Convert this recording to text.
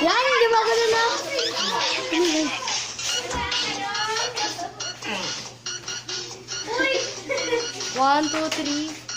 Yan, hindi ba ganun na? One, two, three.